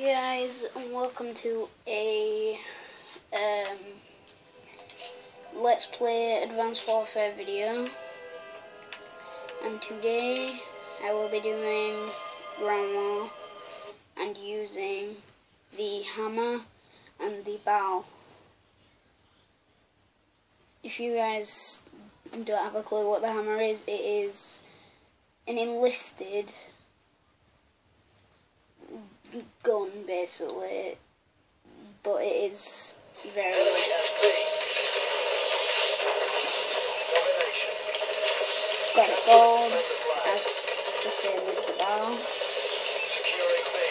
Hey guys, welcome to a um, Let's Play Advanced Warfare video. And today I will be doing Ground War and using the hammer and the bow. If you guys don't have a clue what the hammer is, it is an enlisted gun basically, but it is very. Got it gold as the same with the bow.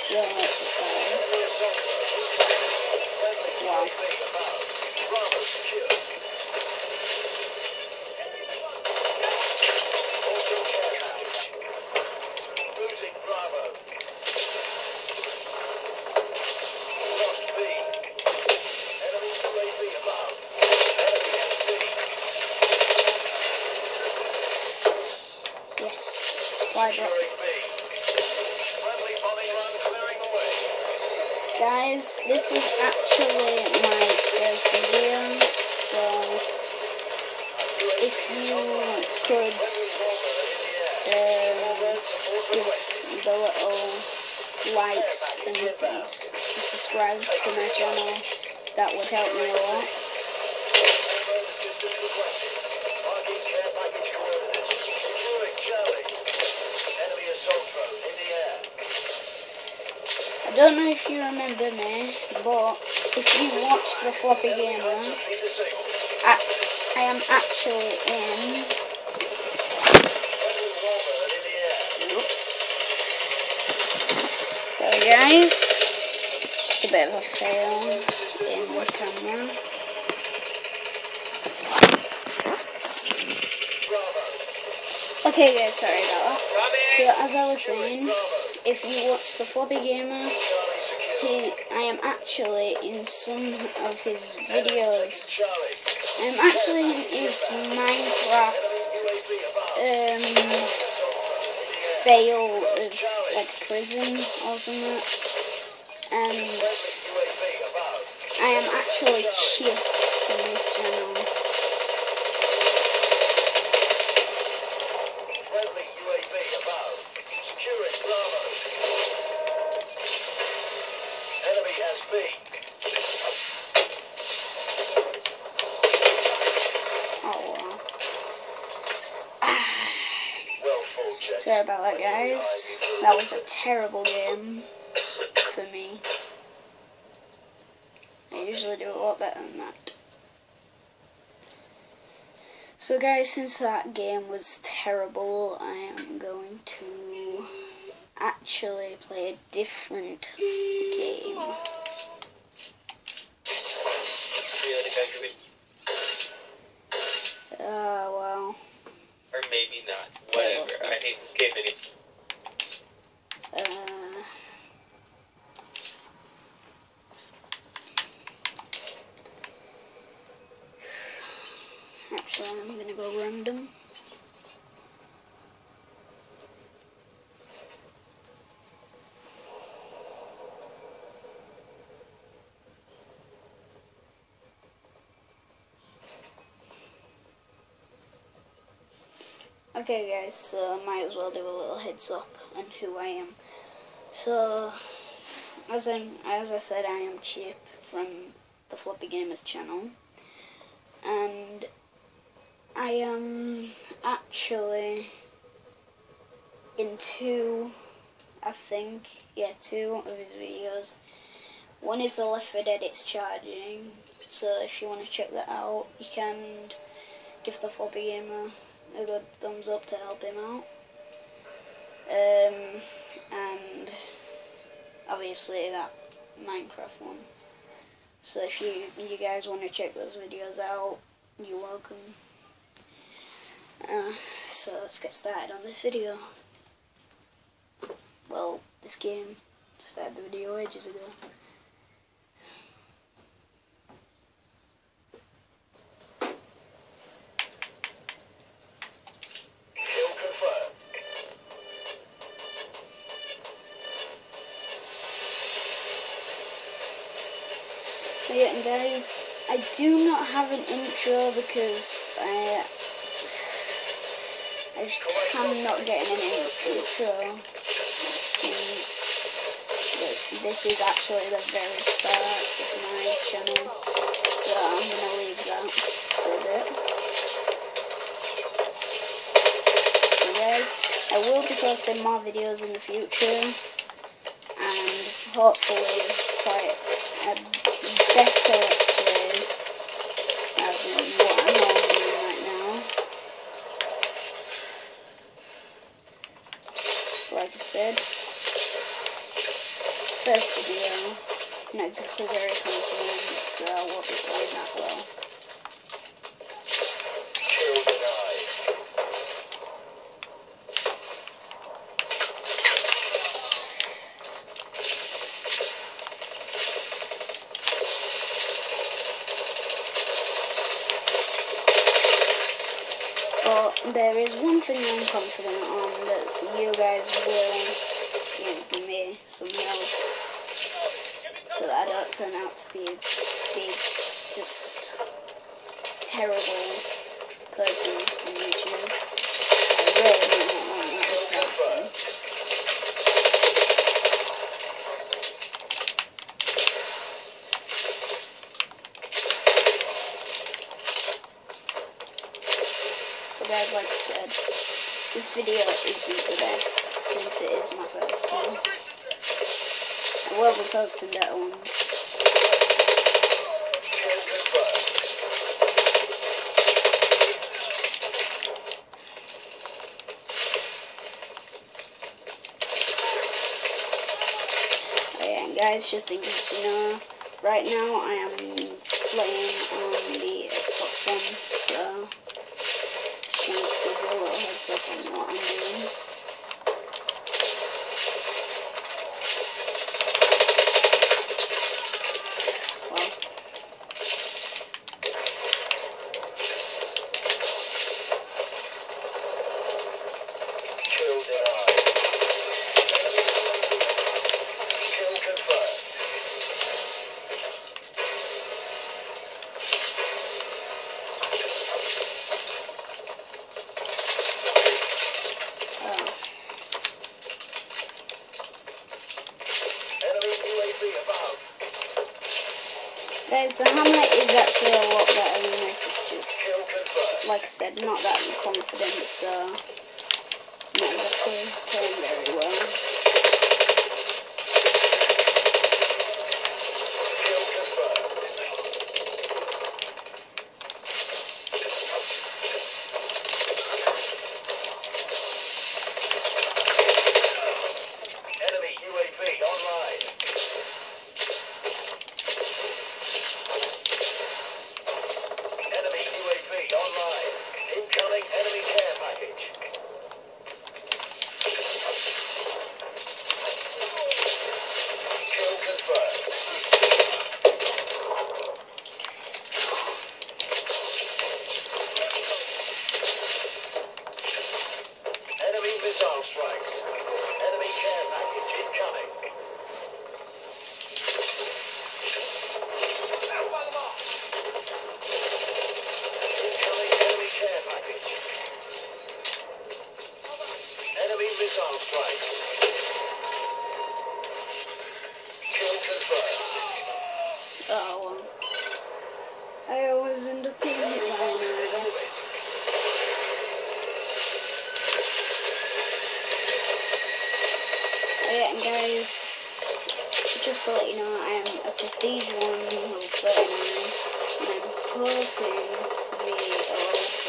So let's get started. Wow. Guys, this is actually my first video, so if you could um, give the little likes and subscribe to my channel, that would help me a lot. I don't know if you remember me, but if you watch the floppy gamer. I, I am actually in. Oops. So guys, a bit of a fail in the camera. Okay guys, sorry about that. So as I was saying, if you watch the floppy gamer, he I am actually in some of his videos. I'm actually in his Minecraft um fail of like prison or something. And I am actually Chip from That was a terrible game for me. I usually do a lot better than that. So guys, since that game was terrible, I am going to actually play a different game. Uh, well, Or maybe not. Whatever. I hate this game anyway. uh... Actually, I'm gonna go random. Okay guys, so might as well do a little heads up on who I am. So, as I, as I said, I am Chip from the Floppy Gamers channel. And I am actually in two, I think, yeah, two of his videos. One is the Left 4 Dead It's Charging, so if you want to check that out, you can give the Floppy Gamer a good thumbs up to help him out. Um, and obviously that Minecraft one. So if you you guys want to check those videos out, you're welcome. Uh, so let's get started on this video. Well, this game started the video ages ago. Guys, I do not have an intro because I I just cannot get an intro since that this is actually the very start of my channel, so I'm gonna leave that for a bit. So guys, I will be posting more videos in the future and hopefully quite better let's plays than what I'm right now. Like I said, first video, not exactly very confident, so I won't be playing that well. But there is one thing I'm confident on that you guys will give me some help so that I don't turn out to be a big, just terrible person on YouTube. I really don't want that to happen. Like I said, this video isn't the best since it is my first one. I will be posting better ones. Oh, guys, just in case you know, right now I am playing on the Xbox One, so just wanted to give you a little The Hammer is actually a lot better than this. It's just, like I said, not that confident, so uh, not exactly playing very well. Missile strikes. Guys, just to let you know, I am a prestige one level 39, and I'm hoping to be a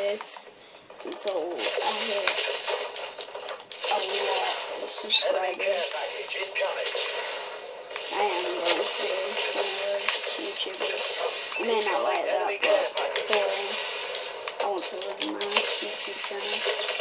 their face until I hit a lot of subscribers. I am going to be one of those YouTubers. You may not like that, but still, I want to run my YouTube channel.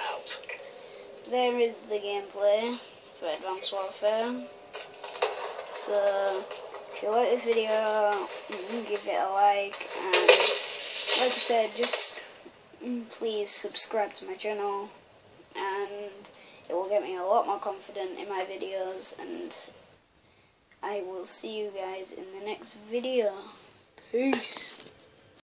Out. There is the gameplay for Advanced Warfare. So, if you like this video, give it a like, and like I said, just mm, please subscribe to my channel, and it will get me a lot more confident in my videos, and I will see you guys in the next video. Peace.